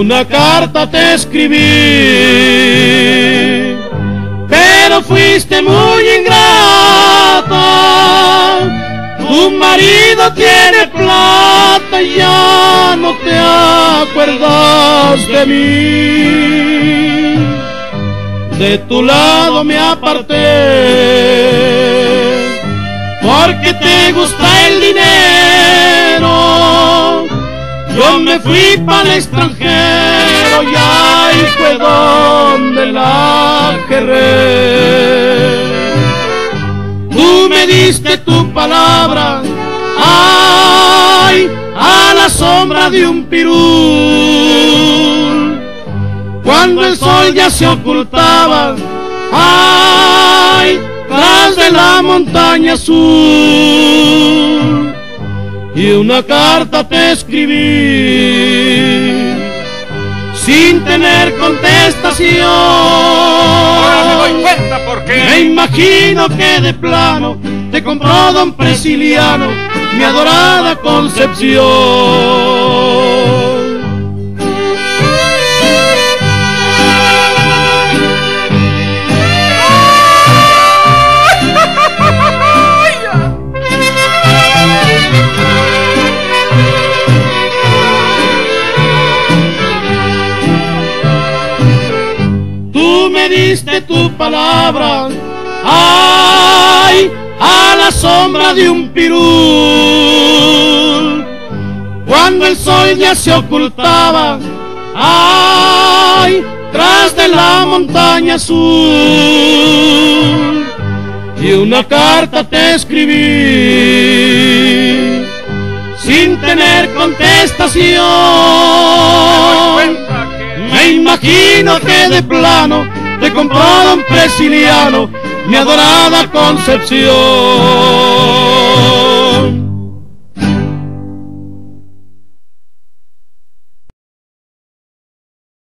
una carta te escribí, pero fuiste muy ingrata. Tu marido tiene plata y ya no te acuerdas de mí. De tu lado me aparté, porque te gusta el dinero me fui para el extranjero y ahí fue donde la querré. Tú me diste tu palabra, ay, a la sombra de un pirul. Cuando el sol ya se ocultaba, ay, tras de la montaña azul y una carta te escribí sin tener contestación. Ahora me doy cuenta por qué. Me imagino que de plano te compró don Presiliano, mi adorada Concepción. Me diste tu palabra, ay, a la sombra de un pirul. Cuando el sol ya se ocultaba, ay, tras de la montaña azul. Y una carta te escribí, sin tener contestación. Me imagino que de plano te compró don Presiliano, mi adorada Concepción.